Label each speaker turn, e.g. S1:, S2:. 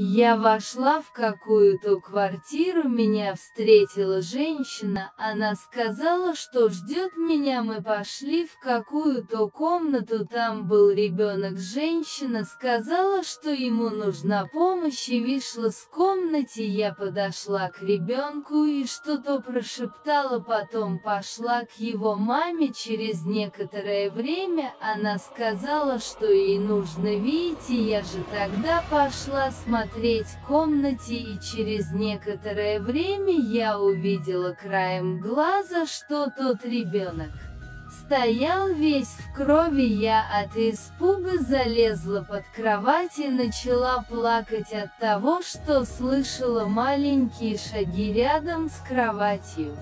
S1: Я вошла в какую-то квартиру, меня встретила женщина, она сказала, что ждет меня, мы пошли в какую-то комнату, там был ребенок, женщина сказала, что ему нужна помощь и вышла с комнаты, я подошла к ребенку и что-то прошептала, потом пошла к его маме, через некоторое время она сказала, что ей нужно видеть, я же тогда пошла смотреть смотреть в комнате и через некоторое время я увидела краем глаза, что тот ребенок стоял весь в крови, я от испуга залезла под кровать и начала плакать от того, что слышала маленькие шаги рядом с кроватью.